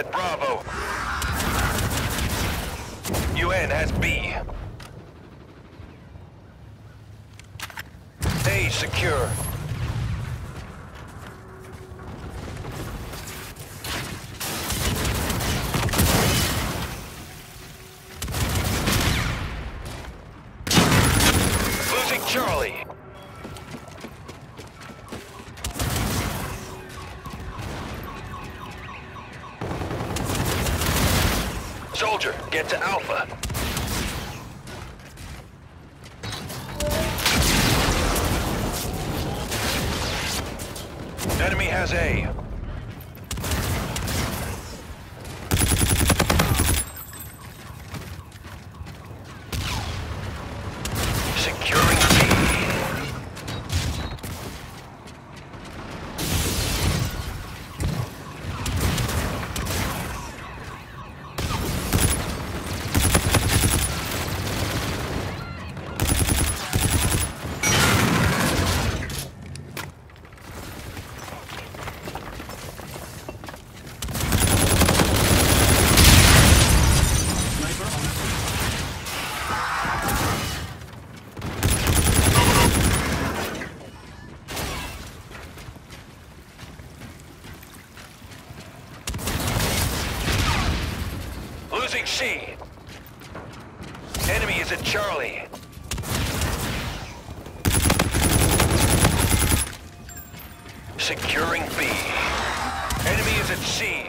at Bravo. UN has B. A secure. Soldier, get to Alpha. Enemy has A. Securing B. Losing C. Enemy is at Charlie. Securing B. Enemy is at C.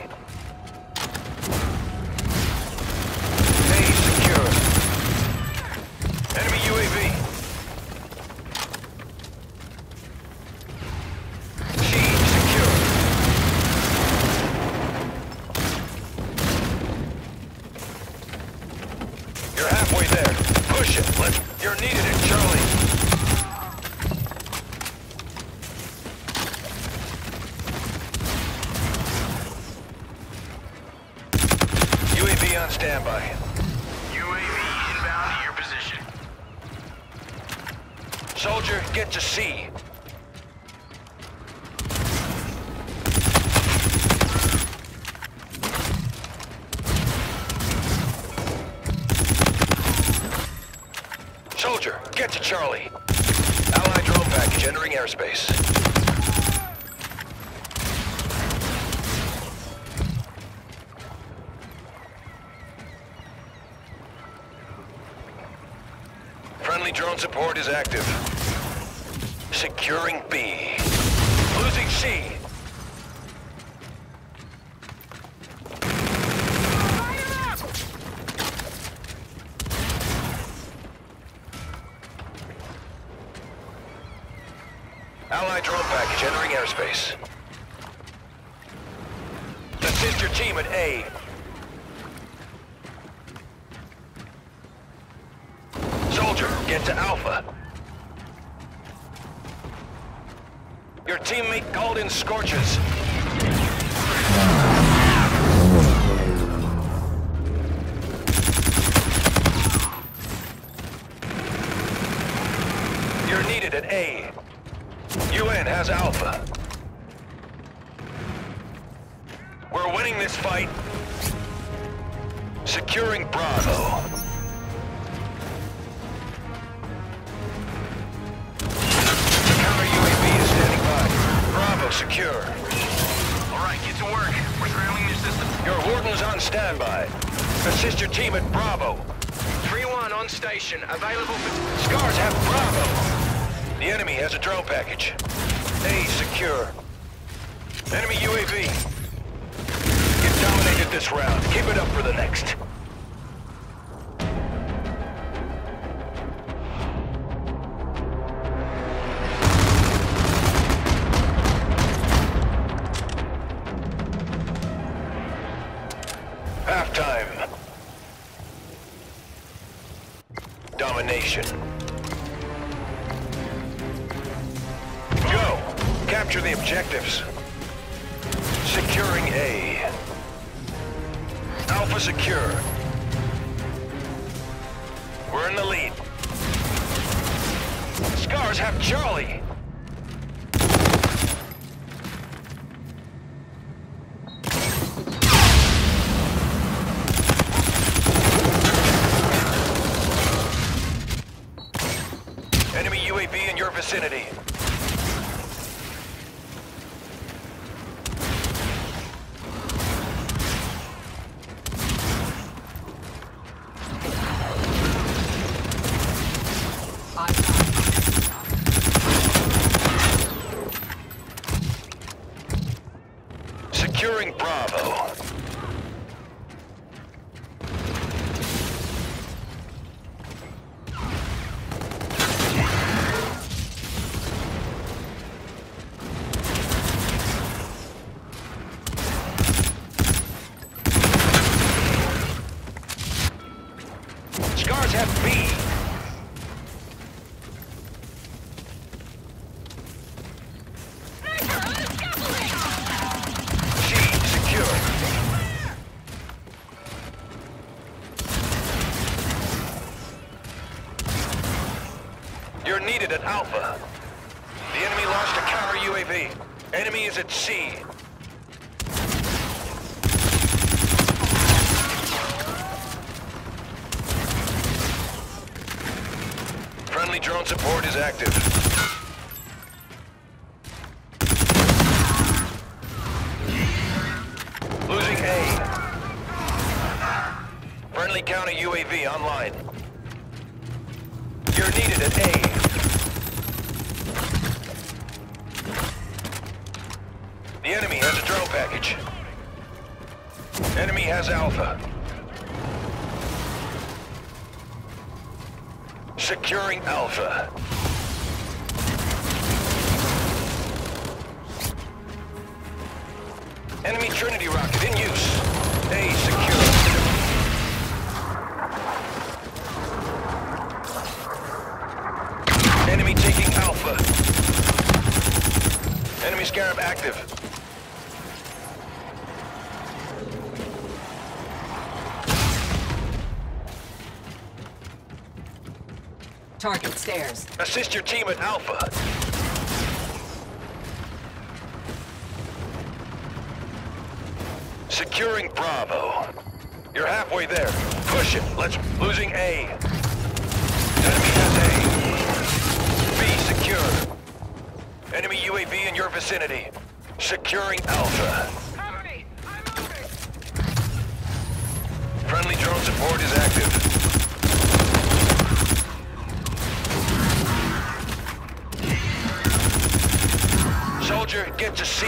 A secure. Enemy UAV. C secure. You're halfway there. Push you're needed at Charlie. UAV on standby. UAV inbound to your position. Soldier, get to C. Soldier, get to Charlie. Allied drone package entering airspace. Friendly drone support is active. Securing B. Losing C. Allied drone package entering airspace. Assist your team at A. Soldier, get to Alpha. Your teammate called in scorches. You're needed at A. UN has Alpha. We're winning this fight. Securing Bravo. Counter UAV is standing by. Bravo secure. All right, get to work. We're scrambling your system. Your warden's on standby. Assist your team at Bravo. 3-1 on station. Available for... Scars have Bravo. The enemy has a drone package. A secure. Enemy UAV. You dominated this round. Keep it up for the next. Halftime. Domination. Capture the objectives. Securing A. Alpha secure. We're in the lead. Scars have Charlie! Enemy UAV in your vicinity. Securing Bravo. Scars have B. G secure. You're needed at Alpha. The enemy launched a counter UAV. Enemy is at C. Friendly drone support is active. Losing A. Friendly counter UAV online. You're needed at A. The enemy has a drone package. Enemy has Alpha. Securing Alpha. Enemy Trinity rocket in use. A secure. Enemy taking Alpha. Enemy Scarab active. Target stairs. Assist your team at Alpha. Securing Bravo. You're halfway there. Push it. Let's... Losing A. Enemy has A. B secure. Enemy UAV in your vicinity. Securing Alpha. Friendly drone support is active. Soldier, get to C.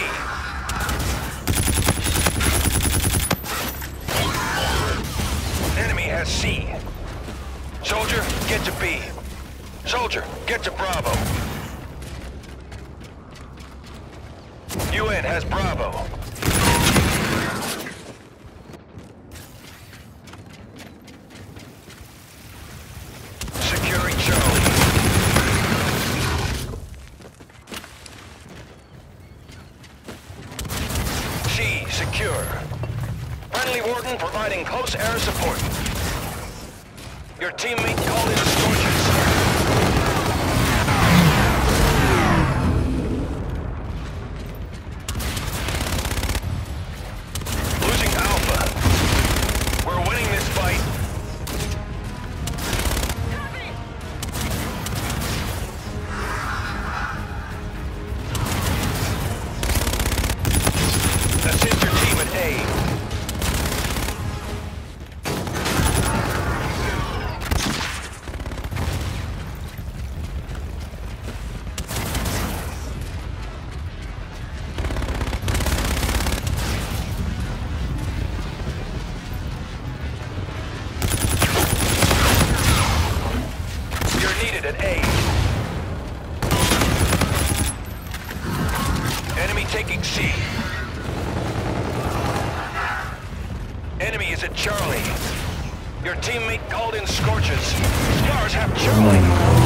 Enemy has C. Soldier, get to B. Soldier, get to Bravo. UN has Bravo. Securing Charlie. C secure. Friendly Warden providing close air support. Your teammate called in scorches. Enemy is at Charlie. Your teammate called in scorches. Scars have Charlie.